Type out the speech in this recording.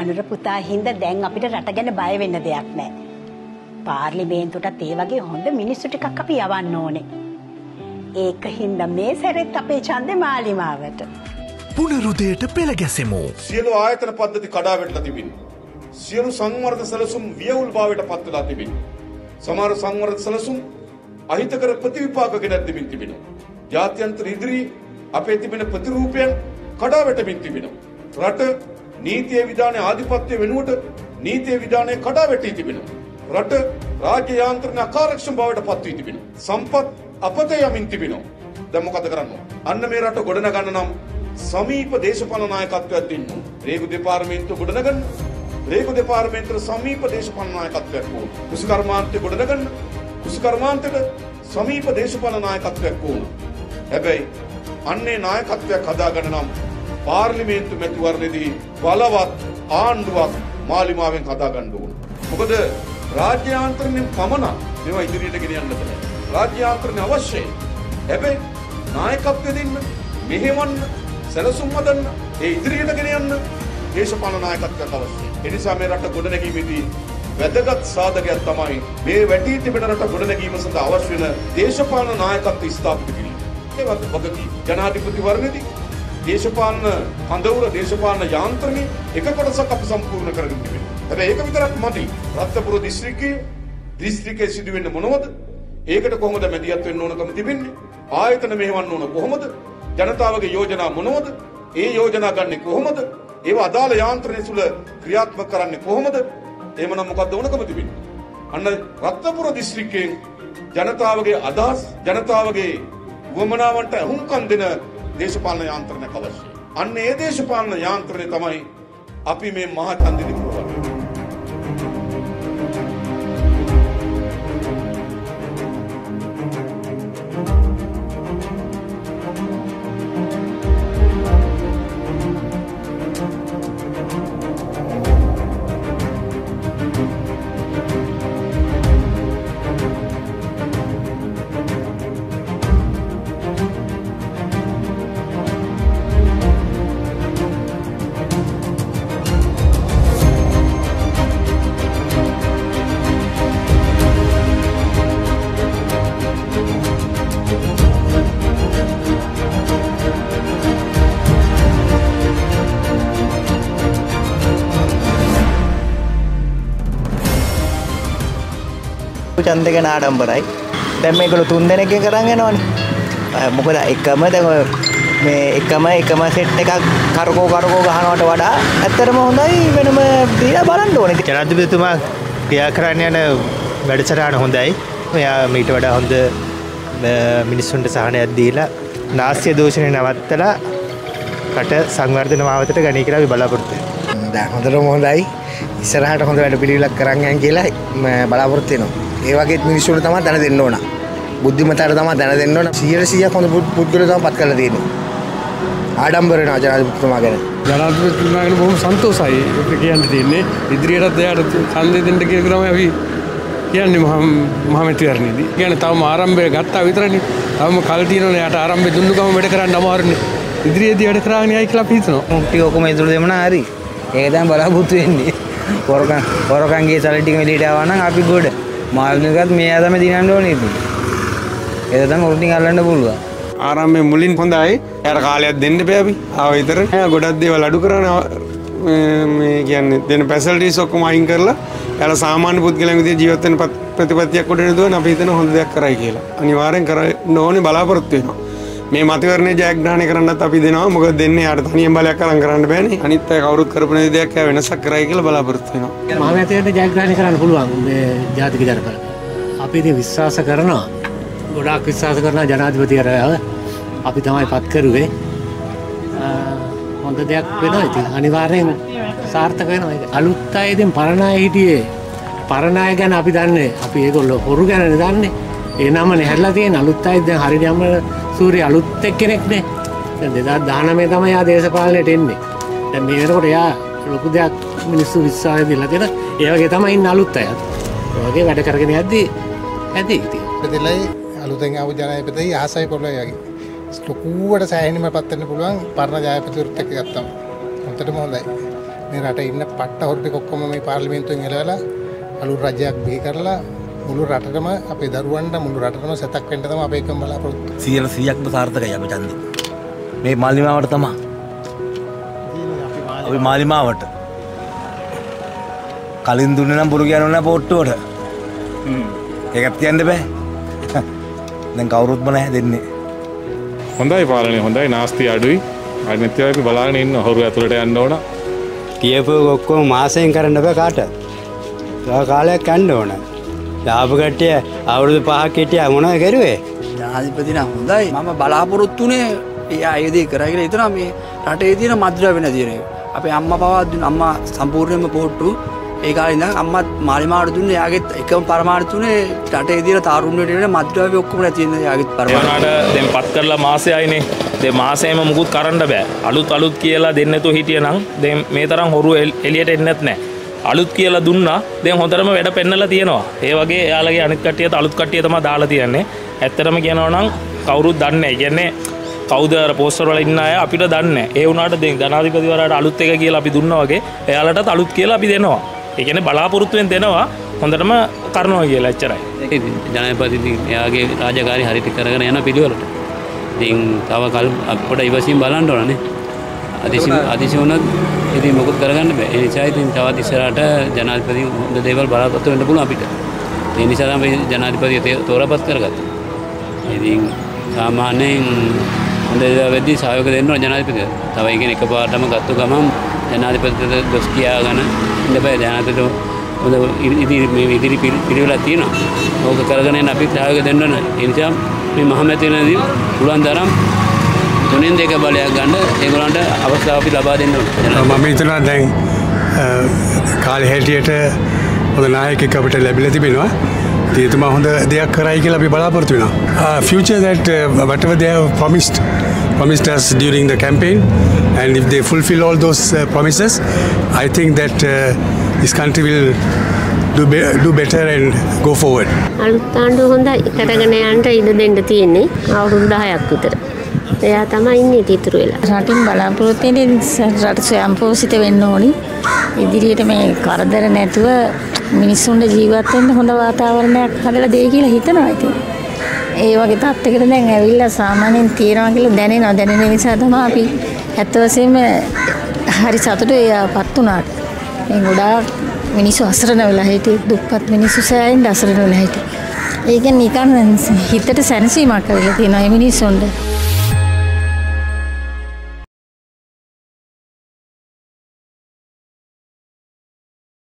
අනුර පුතා හින්දා දැන් අපිට රට ගැන බය වෙන්න දෙයක් නැහැ. පාර්ලිමේන්තුවටත් ඒ වගේ හොඳ මිනිස්සු ටිකක් අපි යවන්න ඕනේ. ඒක හින්දා මේ සැරෙත් අපේ ඡන්දේ මාලිමාවට. පුනරුදයට පෙළ ගැසෙමු. සියලු ආයතන පද්ධති කඩාවැටලා තිබින්. සියලු සංවර්ධ සැලසුම් වියවුල් භාවයට පත් වෙලා තිබින්. සමහර සංවර්ධ සැලසුම් අහිතකර ප්‍රතිවිපාක ගෙනත් තිබින් තිබෙනවා. ජාත්‍යන්තර ඉදිරි අපේ තිබෙන ප්‍රතිරූපයන් කඩාවැටමින් තිබෙනවා. රට නීතිය විධානය ආධිපත්‍ය වෙනුවට නීතිය විධානය කඩාවැටී තිබෙනවා. රට රාජ්‍ය යාන්ත්‍රණ අකාරක්ෂම බවට පත් වී තිබෙනවා. සම්පත් අපත යමින් තිබෙනවා. දැන් මොකද කරන්න ඕන? අන්න මේ රට ගොඩනගන්න නම් සමීප දේශපාලන නායකත්වයක් දෙන්න ඕන. රේගු දෙපාර්තමේන්තුව ගොඩනගන්න. රේගු දෙපාර්තමේන්තුවේ සමීප දේශපාලන නායකත්වයක් ඕන. කුසකර්මාන්තය ගොඩනගන්න. කුසකර්මාන්තයට සමීප දේශපාලන නායකත්වයක් ඕන. හැබැයි අන්නේ නායකත්වයක් හදාගන්න නම් පාර්ලිමේන්තු මැතිවරණයේදී බලවත් ආණ්ඩුවක් මාලිමාවෙන් හදාගන්න ඕන. මොකද රාජ්‍යාන්තරණයෙන් පමණක් මේවා ඉදිරියට ගෙන යන්න බෑ. රාජ්‍යාන්තරණය අවශ්‍යයි. හැබැයි නායකත්වය දෙන්න, මෙහෙවන්න, සැලසුම් හදන්න, ඒ ඉදිරියට ගෙන යන්න දේශපාලන නායකත්වයක් අවශ්‍යයි. ඒ නිසා මේ රට ගොඩනැගීමේදී වැදගත් සාධකයක් තමයි මේ වැටී තිබෙන රට ගොඩනැගීම සඳහා අවශ්‍ය වෙන දේශපාලන නායකත්ව ස්ථාපිත කිරීම. ඒ වගකී ජනාධිපතිවරණයේදී දේශපාලන හඳවුර දේශපාලන යාන්ත්‍රණය එක කොටසක් අපි සම්පූර්ණ කරගෙන තිබෙනවා. හැබැයි ඒක විතරක් මදි. රත්නපුර දිස්ත්‍රික්කයේ දිස්ත්‍රික්කයේ සිදුවෙන්න මොනවද? ඒකට කොහොමද මැදිහත් වෙන්න ඕනකම තිබෙන්නේ? ආයතන මෙහෙවන්න ඕන කොහොමද? ජනතාවගේ යෝජනා මොනවද? ඒ යෝජනා ගන්නෙ කොහොමද? ඒවා අදාළ යාන්ත්‍රණය තුළ ක්‍රියාත්මක කරන්නේ කොහොමද? එහෙමනම් මොකක්ද ඕනකම තිබෙන්නේ? අන්න රත්නපුර දිස්ත්‍රික්කයෙන් ජනතාවගේ අදහස් ජනතාවගේ වමනාවන්ට අහුම්කම් දෙන දේශපාලන යාන්ත්‍රණයක් අවශ්‍යයි. අන්න ඒ දේශපාලන යාන්ත්‍රණය තමයි අපි මේ මහා ඡන්දෙදි පුරවන්නේ. චන්දක නාඩම්බරයි. දැම් මේකළ තුන් දෙනෙක කරන්න යනවනේ. මොකද එකම දැ මේ එකම එකම සෙට් එකක් කරකෝ කරකෝ ගහනවට වඩා ඇත්තරම හොඳයි වෙනම දීල බලන්න ඕන. ජනතිපතුමා ක්‍රියා කරන්න යන වැඩසටාන හොඳයි. මෙයා මීට වඩා හොඳ මිනිස්සුන්ට සහනයක් දීලා නාස්්‍ය දෝෂණය නවත්තලා කට සංවර්ධන මාවතට ගනී කරවි බලාපොරත්තය හොඳට හොඳයි. ඉස්සරහට හොඳ වැඩ පිළිලක් කරන්න කියලා බලාපොරත්තියනවා ඒවගේ මිනිස්සුට තම දැන දෙන්න ඕන බුද්ධිමතර තම දැන දෙන්න ඕන සියයට සිය හොඳ පුද්ගල තම පත් කල තියෙන ආඩම්බරන ජනාධිපතිතුමා ගැන ජනාධිපතිතුමා ගැන බොහොම සන්තෝසයි කියන්න තියෙන්නේ ඉදිරියටත් එයාට ඡන්දය දෙන්න කියන ක්‍රමය අපි කියන්නේ මහමැතිවරණයේදී. කියන්නේ තවම ආරම්භය ගත්තා විතරනේ. තවම කල් තියෙනවනේ යාට ආරම්භය දුන්නු ගම වැඩ කරන්න අමාරුනේ. ඉදිරියේදී වැඩ කරාගෙන යයි කියලා අපි හිතනවා. මුක්ටි ඔක්කොම ඉතුරු දෙමන හරි. ඒක තමයි බලාපොරොත්තු වෙන්නේ. හොරකම් හොරකම්ගේ සල්ලි ටික එළියට ආවා නම් අපි ගොඩ. මාල්නකත් මේ අතම දිනන්න ඕනේ ඉතින්. එතන උරුටින් අල්ලන්න පුළුවන්. ආරම්භයේ මුලින් හොඳයි. යාට කාලයක් දෙන්න බෑ අපි. ආව විතර. ගොඩක් දේවල් අඩු කරන මේ කියන්නේ දෙන පැසල්ටිස් ඔක්කොම අයින් කරලා යාලා සාමාන්‍ය පුද්ගලයන් විදිහට ජීවත් වෙන ප්‍රතිපත්තියක් උඩ නේදුවන අපි හිතන හොඳ දෙයක් කරයි කියලා. අනිවාර්යෙන් කරන්න ඕනේ බලාපොරොත්තු වෙනවා. මේ මතවරණය ජයග්‍රහණය කරන්නත් අපි දෙනවා. මොකද දෙන්නේ යාට තනියම බලයක් අරන් කරන්න බෑනේ. අනිත් අය කවුරුත් කරපු නැති දෙයක් වෙනසක් කරයි කියලා බලාපොරොත්තු වෙනවා. මම ඇතයට ජයග්‍රහණය කරන්න පුළුවන් මේ ජාතික ජනපද. අපි ඉතින් විශ්වාස කරනවා. ගොඩාක් විශ්වාස කරනවා ජනාධිපතිවරයාව අපි තමයි පත් කරුවේ. හොඳ දෙයක් වෙනවා. ඉතින් අනිවාර්යෙන් සාර්ථක වෙනවා. ඒක අලුත් අය ඉතින් පරණ අය හිටියේ. පරණ අය ගැන අපි දන්නේ. අපි ඒගොල්ලෝ හොරු ගැන දන්නේ. ඒ නමනේ හැදලා තියෙන අලුත් අය දැන් හරියටම සූරිය අලුත් එක්කෙනෙක්නේ දැන් 2019 තමයි යා දේශපාලනයට එන්නේ දැන් මේ වෙනකොට යා ලොකු දෙයක් මිනිස්සු විශ්වාසය දීලා තියෙන ඒ වගේ තමයි ඉන්න අලුත් අය. ඒ වගේ වැඩ කරගෙන යද්දී ඇති ඉතින්. ප්‍රතිලයි අලුතෙන් ආපු ජනාධිපති ආසයි පොළොයි වගේ. ලොකුවට සෑහෙනම පත් වෙන්න පුළුවන් පරණ ජනාධිපතිවරුත් එක්ක ගත්තම. හොඳටම හොඳයි. මේ රට ඉන්න පට්ට හොරටි කොක්කොම මේ පාර්ලිමේන්තුවෙන් එලවලා අලු රජයක් බිහි කරලා මුළු රටටම අපේ දරුවන්ට මුළු රටටම සැතක් වෙන්න තමයි අපේ එකම බලාපොරොත්තු. සියල සියක්ම සාර්ථකයි අපි ඡන්දේ. මේ මාලිමාවට තමා. අපි මාලිමාවට. කලින් දුන්නේ නම් බොරු කියන්න ඕන පොට්ටුවට. ඒකත් කියන්න බෑ. දැන් කවුරුත්ම නැහැ දෙන්නේ. හොඳයි පාලනය හොඳයි නාස්ති අඩුයි අනිත්‍යව අපි බලාගෙන ඉන්න හොරු ඇතුළට යන්න ඕන කියපු ඔක්කොම මාසයෙන් කරන්න බෑ කාට තව කාලයක් යන්න ඕන ලාභ කට්ටිය අවුරුදු පහක් හිටිය. මොනවද කරුවේ? ජනාධිපතින හොඳයි. මම බලාපොරොත්තුනේ ඒ අයදේ කරගෙන ඉතන මේ රටේ තියෙන මද්‍රව්‍ය නැතිරය අපේ අම්ම පවාදුන් අම්ම සම්පූර්ණයම පෝට්ටු. ඒ කාලේ ඉඳන් අම්මත් මාලිමාවට දුන්නේ යාගෙත් එකම පරමාර්ථුනේ රටේ තියෙන තාරුණ්‍යයට වෙන මද්‍රව්‍ය ඔක්කොම නැති වෙන යාගෙත් පරමාර්ථ එවනාට දැන් පත් කරලා මාසයයිනේ දැන් මාසෙම මුකුත් කරන්න බෑ. අලුත් අලුත් කියලා දෙන්නතු හිටියනම් දැන් මේ තරම් හොරු එල්- එළියට එන්නෙත් නැහැ අලුත් කියලා දුන්නා. දැන් හොඳටම වැඩ පෙන්නලා තියෙනවා. ඒ වගේ එයාලගේ අනිත් කට්ටියත් අලුත් කට්ටිය තමයි දාලා තියන්නේ. ඇත්තටම කියනවා නම් කවුරුත් දන්නේ නැහැ. කියන්නේ කවුද අර පෝස්ටර් වල ඉන්න අය අපිට දන්නේ නැහැ. ඒ වුණාට දැන් ජනාධිපතිවරයාට අලුත් එක කියලා අපි දුන්නා වගේ එයාලටත් අලුත් කියලා අපි දෙනවා. ඒ කියන්නේ බලාපොරොත්තුෙන් දෙනවා. හොඳටම කරනවා කියලා එච්චරයි. ජනපති එයාගේ රාජකාරි හරිති කරගෙන යන පිළිවලට. ඉතින් තව කල් අපට ඉවසින් බලන්න ඕනනේ අතිසි අතිසි වුණත් ඉතින් මොකුත් කරගන්න බෑ. ඒ නිසා ඉතින් තවත් ඉස්සරහට ජනාධිපති හොඳ දේවල් බලාපොරොත්තු වෙන්න පුළුවන් අපිට. ඒ නිසා තමයි ජනාධිපතිය තේ- තෝරාපත් කරගත්තේ. ඉතින් සාමාන්‍යයෙන් හොඳ දේවල් වෙද්දී සහයෝග දෙන්න ඕන ජනාධිපතිය තව ඒ කියන්නේ එකපාරටම ගත්තු ගමන් ජනාධිපතිට දොස් කියාගෙන ඉන්න බෑ. ජනාධිපතිට හොඳ ඉරි- ඉදිරි මේ ඉදිරි පිළි- පිළිවෙලක් තියෙනවා. ඕක කරගෙන යන්න අපි සහයෝග දෙන්න ඕන. ඒ නිසා මේ මහමැතිනදී පුළුවන් තරම් තුනෙන් දෙක බලයක් ගන්න. ඒගොල්ලන්ට අවස්ථාව අපි ලබා දෙන්න ඕන. මම හිතනවා දැන් කාල හැටියට හොඳ නායකෙක් අපිට ලැබිලා තිබෙනවා. තියතුමා හොඳ දෙයක් කරයි කියලා අපි බලාපොරොත්තු වෙනවා. future that uh, whatever they have promised promised us during the campaign and if they fulfill all those uh, promises I think that uh, this country will do, be, do better and go forward. අලුත් ආණ්ඩුව හොඳයි. කරගෙන යන්න ඉඩ දෙන්න තියෙන්නේ. අවුරුදු 10ක් විතර. එයා තමයි ඉන්නේ ඉතුරු වෙලා. රටින් බලාපොරොත්තු වෙන රට ස්වයංපෝෂිත වෙන්න ඕනි. ඉදිරියට මේ කරදර නැතුව මිනිස්සුන්ට ජීවත් වෙන්න හොඳ වාතාවරණයක් හදලා දෙයි කියලා හිතනවා ඉතින්. ඒ වගේ තත්යකට දැන් ඇවිල්ලා සාමාන්‍යයෙන් තියනවා කියලා දැනෙනවා. දැනෙන නිසා තමයි අපි ඇත්ත වශයෙන්ම හරි සතුටුයි එයාපත් උනාට. මේ ගොඩාක් මිනිස්සු අසරණ වෙලා හිටියේ දුප්පත් මිනිස්සු සෑහෙන්න අසරණ වෙලා හිටියේ. ඒක නිකන් හිතට සැනසීමක් වෙලා තියෙනවා මේ මිනිස්සුන්ට.